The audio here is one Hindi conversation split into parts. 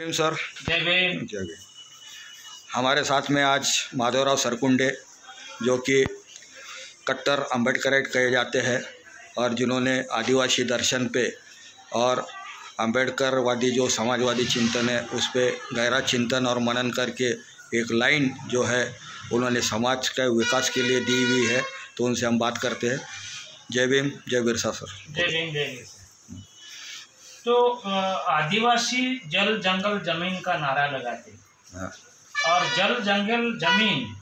भीम सर जय भीम। जय भीम। हमारे साथ में आज माधवराव सरकुंडे जो कि कट्टर अम्बेडकरेट कहे जाते हैं और जिन्होंने आदिवासी दर्शन पे और अम्बेडकरवादी जो समाजवादी चिंतन है उस पर गहरा चिंतन और मनन करके एक लाइन जो है उन्होंने समाज के विकास के लिए दी हुई है तो उनसे हम बात करते हैं। जय भीम जय बिरसा सर। जय भीम जय भीम तो आदिवासी जल जंगल ज़मीन का नारा लगाते हाँ। और जल जंगल ज़मीन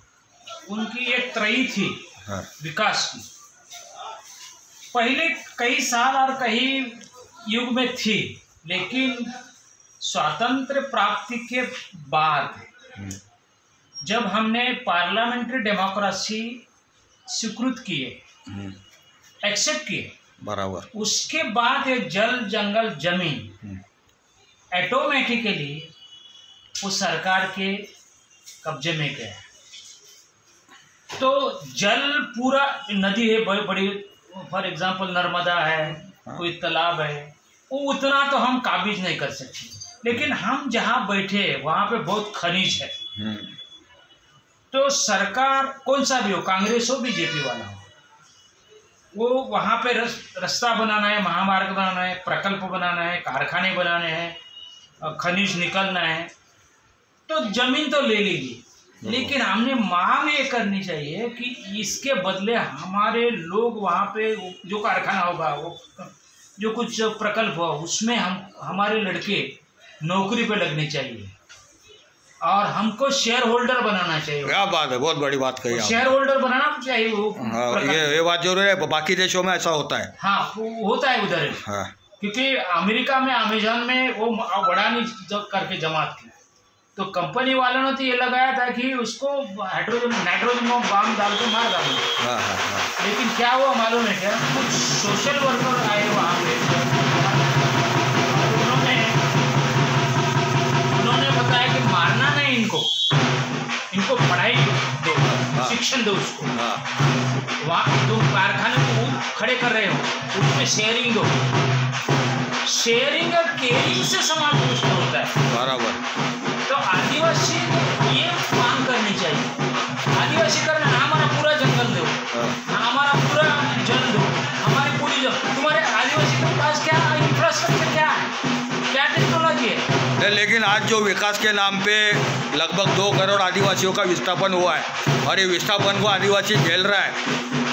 उनकी एक त्रयी थी हाँ। विकास की। पहले कई साल और कई युग में थी लेकिन स्वातंत्र प्राप्ति के बाद हम्म, जब हमने पार्लियामेंट्री डेमोक्रेसी स्वीकृत किए हम्म, एक्सेप्ट किए बराबर। उसके बाद ये जल जंगल ज़मीन हम्म, ऑटोमेटिकली वो सरकार के कब्जे में गया। तो जल पूरा नदी है बड़ी बड़ी फॉर एग्जांपल नर्मदा है कोई तालाब है वो उतना तो हम काबिज नहीं कर सकते। लेकिन हम जहाँ बैठे वहाँ पे बहुत खनिज है। हम्म, तो सरकार कौन सा भी हो कांग्रेस हो बीजेपी वाला हो वो वहाँ पे रस, रास्ता बनाना है महामार्ग बनाना है प्रकल्प बनाना है कारखाने बनाने हैं खनिज निकलना है। तो ज़मीन तो ले लेगी लेकिन हमने मांग ये करनी चाहिए कि इसके बदले हमारे लोग वहाँ पे जो कारखाना होगा वो जो कुछ प्रकल्प हो उसमें हम हमारे लड़के नौकरी पे लगने चाहिए। और हमको शेयर होल्डर बनाना चाहिए। क्या बात है बहुत बड़ी बात कही शेयर होल्डर बनाना चाहिए वो हाँ ये ये बात ज़रूर है बाकी देशों में ऐसा होता है। हाँ होता है उधर। हाँ। क्योंकि अमेरिका में अमेजन में वो अडानी जब करके जमात की तो कंपनी वालों ने तो ये लगाया था कि उसको हाइड्रोजन नाइट्रोजन में बम डाल के मार डालो। हाँ लेकिन क्या हुआ मालूम है क्या? कुछ सोशल वर्कर आए वहाँ पे। शिक्षण दो उसको। वहाँ तुम कारखाने को खड़े कर रहे हो उसमें शेयरिंग दो। शेयरिंग और केयरिंग से समाज दुरुस्त होता है। बराबर। तो आदिवासी ये मांग करनी चाहिए। आदिवासी करना हमारा पूरा जंगल दो। हाँ। हमारा पूरा जल दो। हमारी पूरी जल। तुम्हारे आदिवासी के पास क्या इंफ्रास्ट्रक्चर क्या है? क्या टेक्नोलॉजी है? लेकिन आज जो विकास के नाम पे लगभग दो करोड़ आदिवासियों का विस्थापन हुआ है। और ये विस्थापन को आदिवासी झेल रहा है।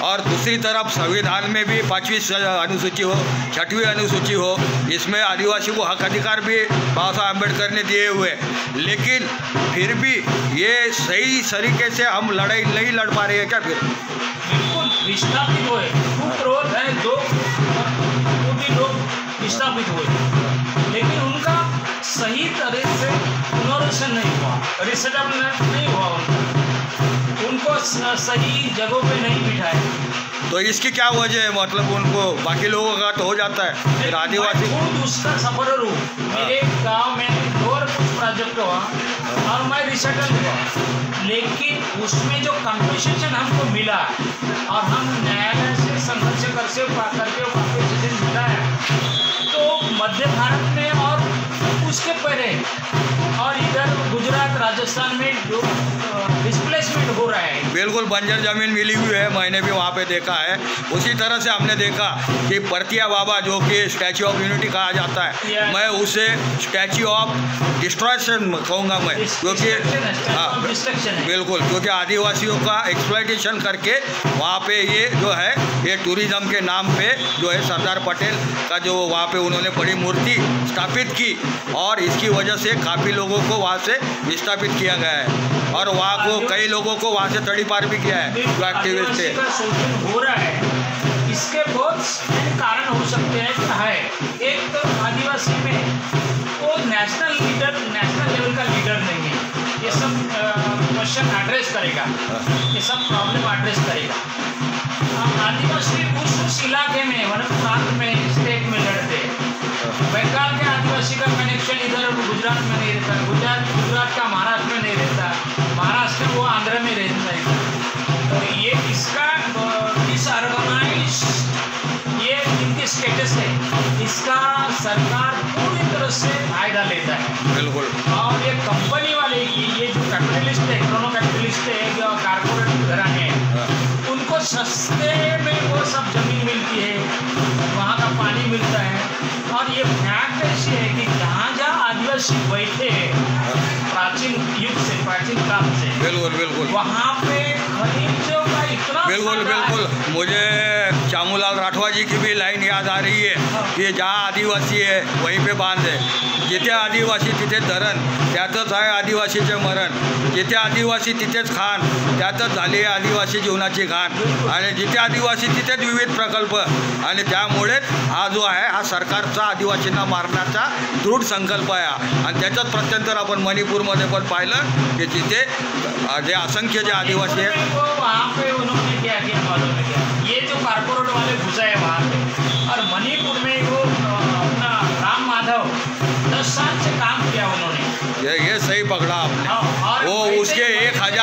और दूसरी तरफ़ संविधान में भी पाँचवीं अनुसूची हो, छठवीं अनुसूची हो, इसमें आदिवासी को हक अधिकार भी बाबा साहब अंबेडकर ने दिए हुए। लेकिन फिर भी ये सही तरीके से हम लड़ाई नहीं लड़ पा रहे हैं क्या फिर? बिल्कुल हुए। लेकिन उनका सही तरह से पुनर्वसन नहीं हुआ। रिसेटलमेंट नहीं हुआ उनका। सही जगहों पे नहीं बिठाए तो इसकी क्या वजह है मतलब उनको बाकी लोगों का तो हो जाता है। फिर आदिवासी खुद उसका सफ़र हूँ। मेरे गाँव में और कुछ प्रोजेक्ट हुआ और मैं रिसेटल हुआ। लेकिन उसमें जो कंपनसेशन हमको मिला और हम न्यायालय से संघर्ष बंजर ज़मीन मिली हुई है मैंने भी वहाँ पे देखा है। उसी तरह से हमने देखा कि परतिया बाबा जो कि स्टैचू ऑफ़ यूनिटी कहा जाता है मैं उसे स्टैचू ऑफ़ डिस्ट्रॉयशन कहूँगा मैं क्योंकि हाँ। बिल्कुल क्योंकि आदिवासियों का एक्सप्लाइटेशन करके वहाँ पे ये जो है ये टूरिज़्म के नाम पे जो है सरदार पटेल का जो वहाँ पे उन्होंने बड़ी मूर्ति स्थापित की और इसकी वजह से काफ़ी लोगों को वहाँ से विस्थापित किया गया है। और वहाँ को कई लोगों को वहाँ से तड़ी पार भी किया है जो एक्टिविस्ट थे हो रहा है। इसके बहुत कारण हो सकते हैं, है। एक तो आदिवासी में वो नेशनल लीडर नेशनल लेवल का लीडर नहीं है। ये सब क्वेश्चन एड्रेस करेगा। ये सब प्रॉब्लम एड्रेस करेगा। आदिवासी उस इलाके में वन प्रांत में स्टेट में सस्ते में वो सब ज़मीन मिलती है वहाँ का पानी मिलता है। और ये फैक्ट ऐसी है कि जहाँ जहाँ आदिवासी बैठे हैं प्राचीन युग से प्राचीन काल से बिल्कुल बिल्कुल। वहाँ पे खनिजों का इतना बिल्कुल बिल्कुल। मुझे चामूलाल राठवा जी की भी लाइन याद आ रही है की जहाँ आदिवासी है वहीं पे बाँध आहे जिथे आदिवासी तिथे धरण त्यातच आहे आदिवासीचे मरण. जिथे आदिवासी तिथेच खाण त्यातच झाली आहे आदिवासी जीवनाची घाण. आणि जिथे आदिवासी तिथेच विविध प्रकल्प. आणि त्यामुळेच हा जो आहे हा सरकारचा आदिवासींना मारण्याचा दृढ संकल्प आहे आणि त्याच्याच प्रत्यंतर आपण मणिपूरमध्ये पण पाहिलं की जिथे जे असंख्य जे आदिवासी आहेत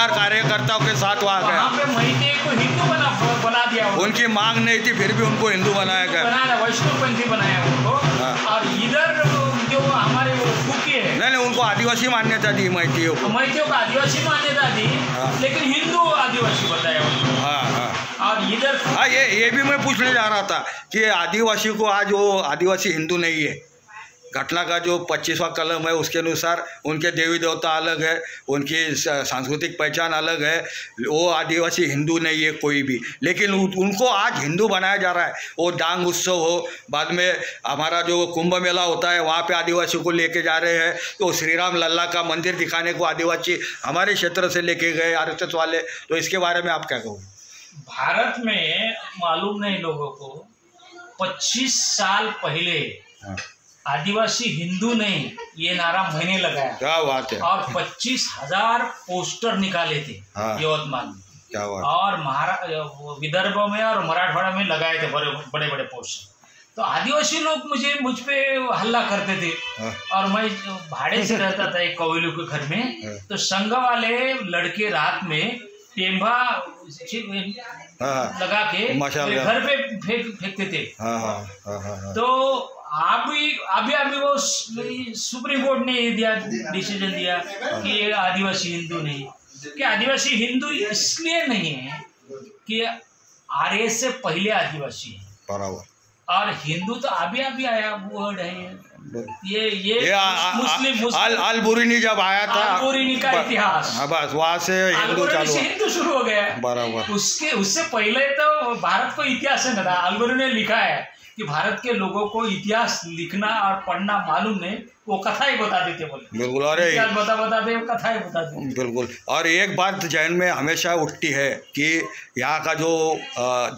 हज़ार कार्यकर्ताओं के साथ वहाँ गया पे महिते को हिंदू बना बना दिया उनकी मांग नहीं थी फिर भी उनको हिंदू बनाया गया। बनाया वैष्णव पंथी बनाया उनको। हाँ। और इधर जो हमारे फूके है। नहीं नहीं उनको आदिवासी मान्यता दी मैथियों को। मैथियों को आदिवासी मान्यता दी हाँ। लेकिन हिंदू आदिवासी बताया उनको। हाँ हाँ। और इधर हाँ ये ये भी मैं पूछने जा रहा था कि आदिवासी को आज वो आदिवासी हिंदू नहीं है। घटना का जो पच्चीसवा कलम है उसके अनुसार उनके देवी देवता अलग है उनकी सांस्कृतिक पहचान अलग है वो आदिवासी हिंदू नहीं है कोई भी। लेकिन उनको आज हिंदू बनाया जा रहा है। वो डांग उत्सव हो बाद में हमारा जो कुंभ मेला होता है वहाँ पे आदिवासी को लेके जा रहे हैं तो श्री राम लल्ला का मंदिर दिखाने को आदिवासी हमारे क्षेत्र से लेके गए आर वाले। तो इसके बारे में आप क्या कहोगे? भारत में मालूम नहीं लोगों को 25 साल पहले हाँ। आदिवासी हिंदू नहीं ये नारा मैंने लगाया। क्या बात है। और पच्चीस हज़ार पोस्टर निकाले थे हाँ। यवतमाल में। क्या बात और महारा विदर्भ में और मराठवाड़ा में लगाए थे बड़े बड़े बड़े पोस्टर। तो आदिवासी लोग मुझे मुझ पे हल्ला करते थे। हाँ। और मैं भाड़े से रहता था एक कौलू के घर हाँ। में तो संघ वाले लड़के रात में टेम्भा हाँ। हाँ लगा के घर पे फेंक फेंकते थे। हाँ हाँ हाँ हाँ हाँ। तो अभी अभी अभी वो सुप्रीम कोर्ट ने ये दिया डिसीज़न दिया कि ये आदिवासी हिंदू नहीं कि आदिवासी हिंदू इसलिए नहीं है कि आर्य से पहले आदिवासी है? बराबर। और हिंदू तो अभी अभी आया वर्ड है। ये ये ये मुस्लिम मुस्लिम। अल अलबुरीनी जब आया था अलबुरीनी का इतिहास। हाँ बस वहाँ से हिंदू चालू हिंदू शुरू हो गया। बराबर। उसके उससे पहले तो भारत को इतिहास है ना था अलगुरु ने लिखा है कि भारत के लोगों को इतिहास लिखना और पढ़ना मालूम नहीं वो कथा ही बता देते बोले। बिल्कुल अरे। इतिहास बता बता दे कथा ही बता दे। बिल्कुल। और एक बात जैन में हमेशा उठती है कि यहाँ का जो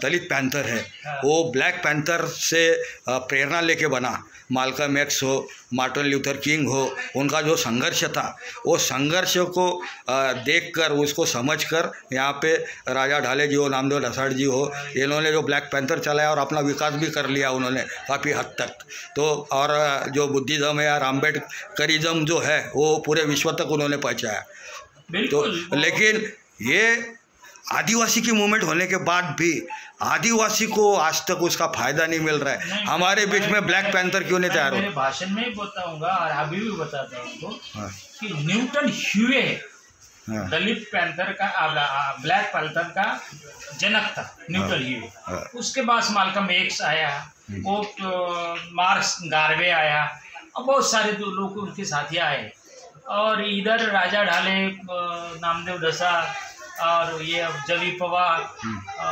दलित पैंथर है हाँ। वो ब्लैक पैंथर से प्रेरणा लेके बना। मालकम एक्स हो मार्टिन ल्यूथर किंग हो उनका जो संघर्ष था वो संघर्ष को देखकर उसको समझकर यहाँ पे राजा ढाले जी हो नामदेव ढसाड़ जी हो इन्होंने जो ब्लैक पैंथर चलाया और अपना विकास भी कर लिया उन्होंने काफ़ी हद तक। तो और जो बुद्धिज़्म है अम्बेडकरिज्म जो है वो पूरे विश्व तक उन्होंने पहुँचाया। तो लेकिन ये आदिवासी की मूवमेंट होने के बाद भी आदिवासी को आज तक उसका फ़ायदा नहीं मिल रहा है। हमारे बीच में ब्लैक पैंथर क्यों नहीं तैयार हो? भाषण में ही बताऊँगा और अभी भी बताता हूँ हाँ, कि न्यूटन ह्यूए हाँ, दलित पैंथर का ब्लैक पैंथर का जनक था न्यूटन ह्यूए हाँ। उसके बाद मालकम एक्स आया वो तो मार्क्स गार्वे आया और बहुत सारे जो लोग उनके साथी आए। और इधर राजा ढाले नामदेव दशा और ये जवी पवार अ,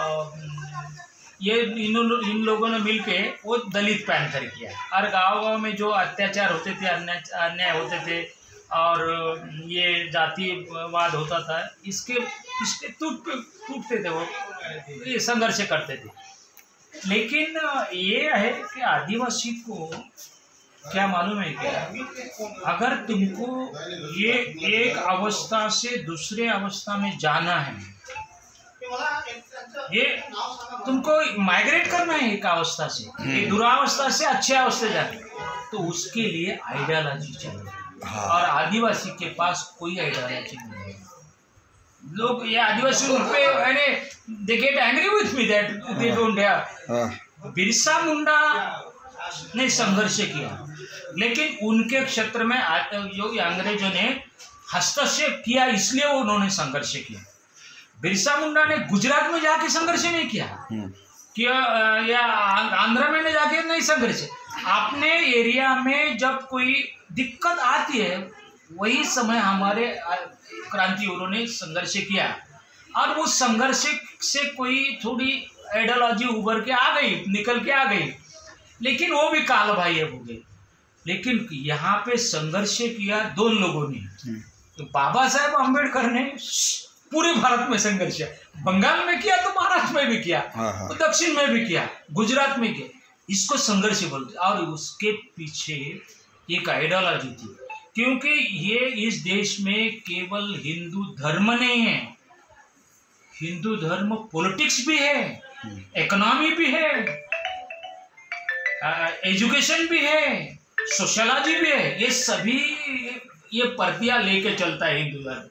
ये इन इन लोगों ने मिलके वो दलित पैंथर किया। और गाँव गाँव में जो अत्याचार होते थे अन्याय होते थे, और ये जातिवाद होता था, इसके इसके टूट, टूटते थे वो, ये संघर्ष करते थे। लेकिन ये है कि आदिवासी को क्या मालूम है क्या? अगर तुमको ये एक अवस्था से दूसरे अवस्था में जाना है ये तुमको माइग्रेट करना है एक अवस्था से एक दुरावस्था से अच्छी अवस्था जाने तो उसके लिए आइडियोलॉजी चाहिए। हाँ। और आदिवासी के पास कोई आइडियोलॉजी नहीं है। लोग ये आदिवासी उन पे यानी they get angry with me that they don't have Birsa Munda ने संघर्ष किया। लेकिन उनके क्षेत्र में जो अंग्रेज़ों ने हस्तक्षेप किया इसलिए उन्होंने संघर्ष किया। बिरसा मुंडा ने गुजरात में जाके संघर्ष नहीं किया। हम्म, कि या आंध्र में ने जाके नहीं संघर्ष। अपने एरिया में जब कोई दिक्कत आती है वही समय हमारे क्रांतिवीरों ने संघर्ष किया। और वो संघर्ष से कोई थोड़ी आइडियोलॉजी उभर के आ गई निकल के आ गई। लेकिन वो भी काल भाई हो गए। लेकिन यहाँ पे संघर्ष किया दो लोगों ने। हम्म, तो बाबा साहेब अंबेडकर ने पूरे भारत में संघर्ष किया। बंगाल में किया तो महाराष्ट्र में भी किया हाँ हाँ। तो दक्षिण में भी किया गुजरात में किया। इसको संघर्ष बोलते और उसके पीछे एक आइडियोलॉजी थी क्योंकि ये इस देश में केवल हिंदू धर्म नहीं है हिंदू धर्म पॉलिटिक्स भी है इकोनॉमी भी है एजुकेशन भी है सोशलॉजी भी है ये सभी ये पर्तियाँ लेके चलता है हिंदू धर्म।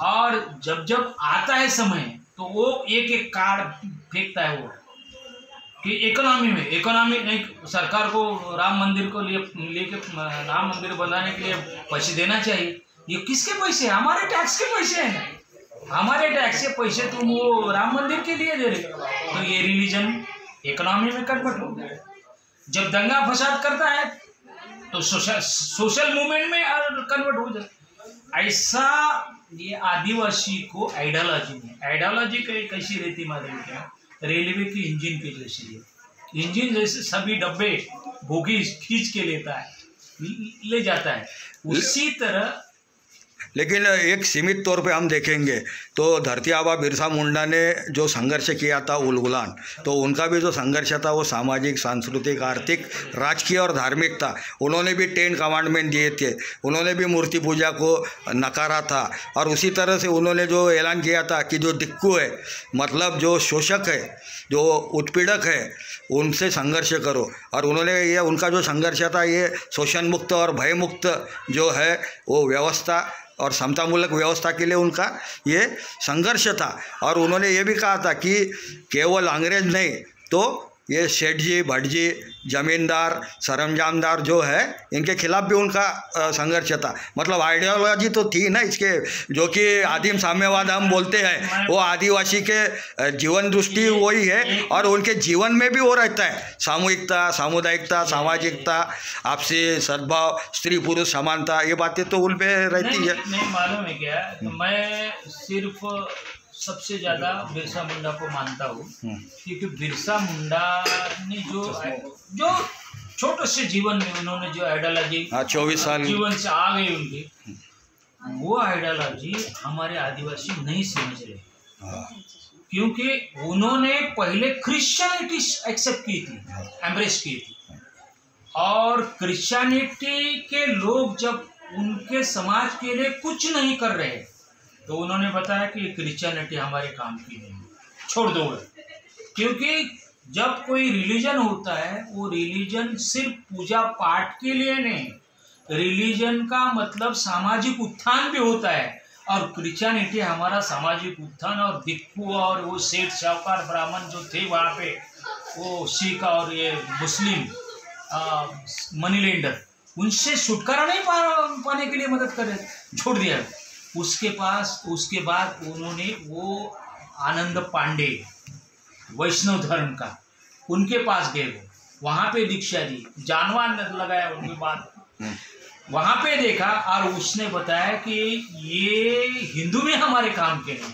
और जब जब आता है समय तो वो एक एक कार्ड फेंकता है वो। कि इकोनॉमी में, इकोनॉमी नहीं सरकार को, राम मंदिर को लिए, लेके, राम मंदिर बनाने के लिए पैसे देना चाहिए। ये किसके पैसे हमारे टैक्स के पैसे हैं। हमारे टैक्स के पैसे तुम वो राम मंदिर के लिए दे रहे तो ये रिलीजन इकोनॉमी में कन्वर्ट हो गया। जब दंगा फसाद करता है तो सोशल सोशल मूवमेंट में कन्वर्ट हो जाए। ऐसा ये आदिवासी को आइडियोलॉजी में आइडियोलॉजी कैसी रहती मालूम क्या? रेलवे की इंजन की जैसी है. इंजन जैसे सभी डब्बे बोगी खींच के लेता है. ले जाता है. उसी तरह लेकिन एक सीमित तौर पे हम देखेंगे तो धरती आबा बिरसा मुंडा ने जो संघर्ष किया था उलगुलान तो उनका भी जो संघर्ष था वो सामाजिक, सांस्कृतिक, आर्थिक, राजकीय और धार्मिक था। उन्होंने भी टेन कमांडमेंट दिए थे, उन्होंने भी मूर्ति पूजा को नकारा था और उसी तरह से उन्होंने जो ऐलान किया था कि जो दिक्कू है मतलब जो शोषक है, जो उत्पीड़क है, उनसे संघर्ष करो। और उन्होंने ये, उनका जो संघर्ष था, ये शोषण मुक्त और भय मुक्त जो है, वो व्यवस्था और समतामूलक व्यवस्था के लिए उनका ये संघर्ष था। और उन्होंने ये भी कहा था कि केवल अंग्रेज़ नहीं तो ये सेठ जी भट्ट जी जमींदार सरंजामदार जो है इनके खिलाफ भी उनका संघर्ष था। मतलब आइडियोलॉजी तो थी ना इसके जो कि आदिम साम्यवाद हम बोलते हैं वो आदिवासी के जीवन दृष्टि वही है और उनके जीवन में भी वो रहता है। सामूहिकता सामुदायिकता सामाजिकता आपसी सद्भाव स्त्री पुरुष समानता ये बातें तो उनपे रहती नहीं, है। नहीं मालूम है क्या? तो मैं सिर्फ़ सबसे ज़्यादा बिरसा मुंडा को मानता हूँ। हम्म, क्योंकि बिरसा मुंडा ने जो जो छोटे से जीवन में उन्होंने जो आइडियोलॉजी हाँ चौबीस साल। जीवन से आ गई उनकी। वो आइडियोलॉजी हमारे आदिवासी नहीं समझ रहे। हाँ, क्योंकि उन्होंने पहले क्रिश्चियनिटी एक्सेप्ट की थी एम्ब्रेस की थी। और क्रिश्चियनिटी के लोग जब उनके समाज के लिए कुछ नहीं कर रहे तो उन्होंने बताया कि क्रिश्चियनिटी हमारे काम की नहीं छोड़ दो क्योंकि जब कोई रिलीजन होता है, वो रिलीजन सिर्फ़ पूजा पाठ के लिए नहीं रिलीजन का मतलब सामाजिक उत्थान भी होता है। और क्रिश्चियनिटी हमारा सामाजिक उत्थान और दिक्कू और वो सेठ शाहूकार ब्राह्मण जो थे वहाँ पे, वो सिख और ये मुस्लिम मनी लेंडर उनसे छुटकारा नहीं पा, पाने के लिए मदद करे छोड़ दिया। उसके पास उसके बाद उन्होंने वो आनंद पांडे वैष्णव धर्म का उनके पास गए वो। वहाँ पे दीक्षा दी। जानवान लगाया उनके बाद। वहाँ वहाँ पे देखा और उसने बताया कि ये हिंदू में हमारे काम के नहीं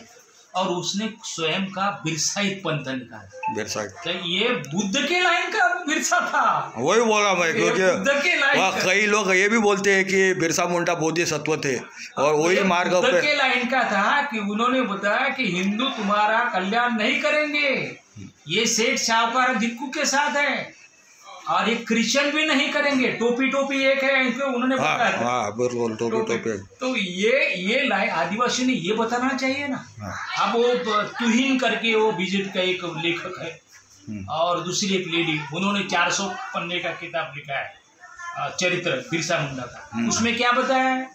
और उसने स्वयं का बिरसाइत पंथ निकाला तो ये बुद्ध के लाइन का बिरसा था। वही बोला मैं क्योंकि कई लोग ये भी बोलते हैं कि बिरसा मुंडा बोधिसत्व थे और वही मार्ग बुद्ध के लाइन का था कि उन्होंने बताया कि हिंदू तुम्हारा कल्याण नहीं करेंगे। ये सेठ साहूकार दिक्कू के साथ है। और ये क्रिश्चियन भी नहीं करेंगे। टोपी टोपी एक है इनको उन्होंने हाँ बताया हाँ बिल्कुल टोपी टोपी। तो ये ये लाइन आदिवासी ने ये बताना चाहिए ना। हाँ। अब वो तुहिन करके वो विज़िट का एक लेखक है। हम्म, और दूसरी एक लेडी उन्होंने 400 पन्ने का किताब लिखा है चरित्र बिरसा मुंडा का। हम्म। उसमें क्या बताया है?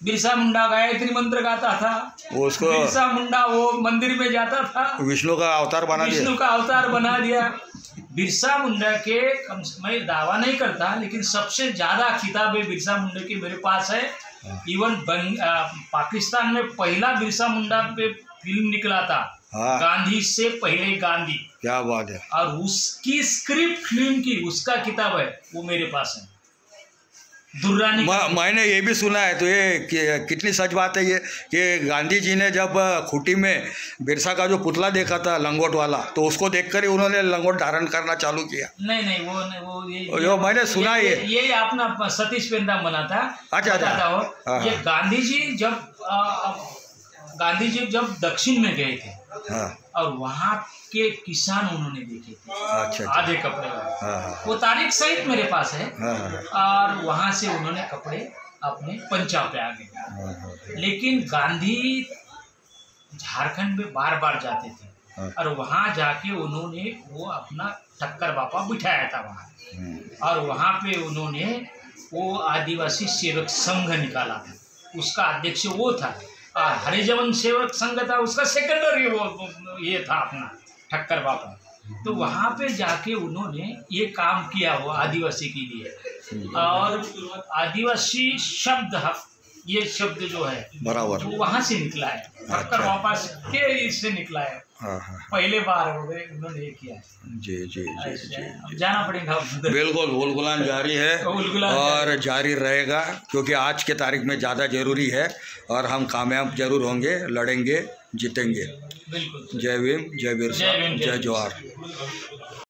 बिरसा मुंडा गायत्री मंत्र गाता था। उसको बिरसा मुंडा वो मंदिर में जाता था। विष्णु का अवतार बना विष्णु का अवतार बना दिया। बिरसा मुंडा के कम मैं दावा नहीं करता लेकिन सबसे ज़्यादा किताबें बिरसा मुंडा की मेरे पास है। इवन बंग, पाकिस्तान में पहला बिरसा मुंडा पे फ़िल्म निकला था। हाँ। गांधी से पहले गांधी। क्या बात है। और उसकी स्क्रिप्ट फ़िल्म की उसका किताब है वो मेरे पास है। म- मैंने ये भी सुना है तो ये कि- कितनी सच बात है ये कि गांधी जी ने जब खूटी में बिरसा का जो पुतला देखा था लंगोट वाला तो उसको देखकर ही उन्होंने लंगोट धारण करना चालू किया नहीं नहीं वो नहीं वो ये ओ, यो, मैंने सुना ये ये। ये अपना सतीश पेंदा बना था अच्छा, अच्छा। हो ये हाँ। गांधी जी जब आ, गांधी जी जब दक्षिण में गए थे हाँ और वहाँ के किसान उन्होंने देखे थे। अच्छा अच्छा। आधे कपड़े हाँ हाँ वो तारीख सहित मेरे पास है। हाँ हाँ और वहाँ से उन्होंने कपड़े अपने पंजाब पे आगे हाँ, हाँ, लेकिन गांधी झारखंड में बार बार जाते थे। हाँ। और वहाँ जाके उन्होंने वो अपना ठक्कर बापा बिठाया था वहाँ। और वहाँ पे उन्होंने वो आदिवासी सेवक संघ निकाला था। उसका अध्यक्ष वो था। हरिजवन सेवक संघ था उसका सेकेंडरी वो ये था अपना ठक्कर बापा। तो वहाँ पे जाके उन्होंने ये काम किया हुआ आदिवासी के लिए। और आदिवासी शब्द ये शब्द जो है बराबर। वो वहाँ से निकला है। ठक्कर अच्छा। बापा के इससे निकला हाँ। पहले बार हो गए उन्होंने ये किया। जी जी जी जी जाना पड़ेगा। बिल्कुल गुलगुलान जारी है और जारी रहेगा क्योंकि आज के तारीख में ज़्यादा ज़रूरी है और हम कामयाब ज़रूर होंगे लड़ेंगे जीतेंगे। जय भीम जय वीर जय। जवाहर